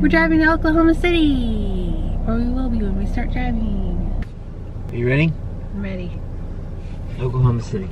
We're driving to Oklahoma City. Or we will be when we start driving. Are you ready? I'm ready. Oklahoma City.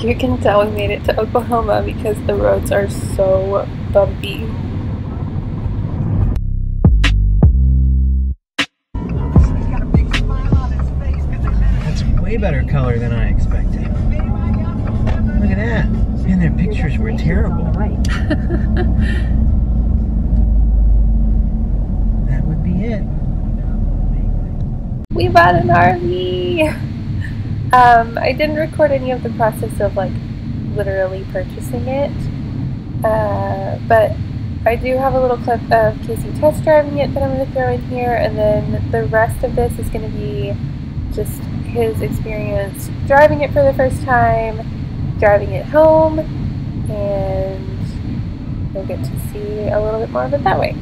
You can tell we made it to Oklahoma because the roads are so bumpy. That's way better color than I expected. Look at that. Man, their pictures were terrible. that would be it. We bought an RV! Um, I didn't record any of the process of like literally purchasing it, uh, but I do have a little clip of Casey test driving it that I'm going to throw in here, and then the rest of this is going to be just his experience driving it for the first time, driving it home, and you'll get to see a little bit more of it that way.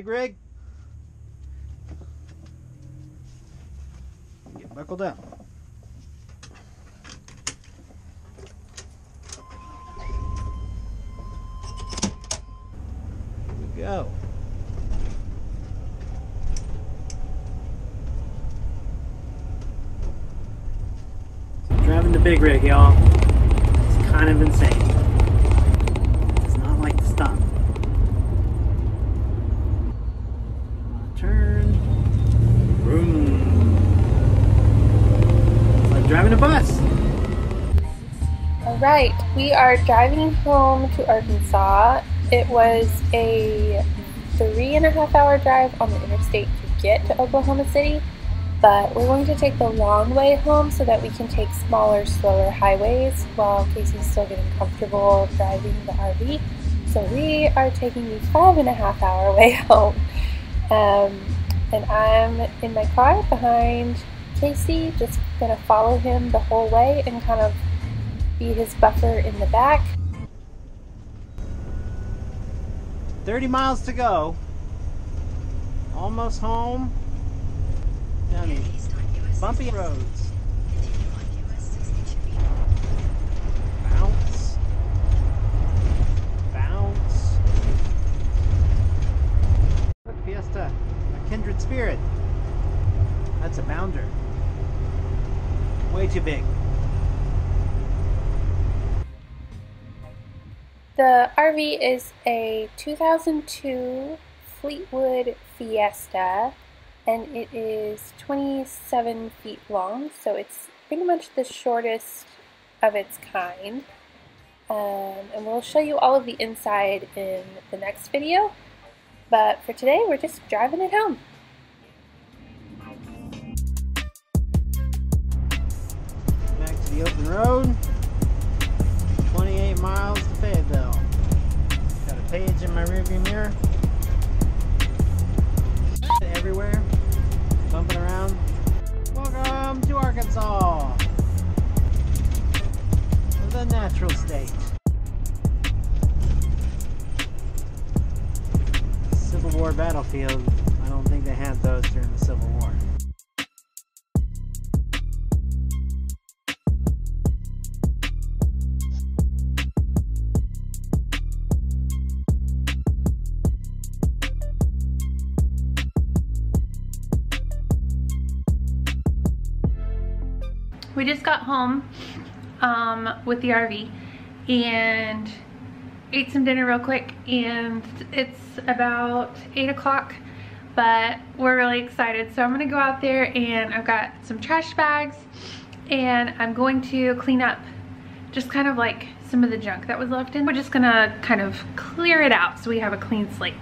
Big rig. Get buckled up. We go. Driving the big rig, y'all. It's kind of insane. It's not like to stop. Turn. Vroom. It's like driving a bus. Alright, we are driving home to Arkansas. It was a three and a half hour drive on the interstate to get to Oklahoma City, but we're going to take the long way home so that we can take smaller, slower highways while Casey's still getting comfortable driving the RV. So we are taking the five and a half hour way home. Um, and I'm in my car behind Casey, just gonna follow him the whole way and kind of be his buffer in the back. 30 miles to go. Almost home. Down bumpy roads. Bounce. Bounce. Fiesta. A kindred spirit. That's a Bounder. Way too big. The RV is a 2002 Fleetwood Fiesta and it is 27 feet long, so it's pretty much the shortest of its kind. Um, and we'll show you all of the inside in the next video. But for today, we're just driving it home. Back to the open road. Page in my rearview mirror. Everywhere. Bumping around. Welcome to Arkansas. The natural state. Civil War battlefield. I don't think they had those during the Civil War. We just got home um, with the RV and ate some dinner real quick and it's about 8 o'clock but we're really excited so I'm gonna go out there and I've got some trash bags and I'm going to clean up just kind of like some of the junk that was left in. We're just gonna kind of clear it out so we have a clean slate.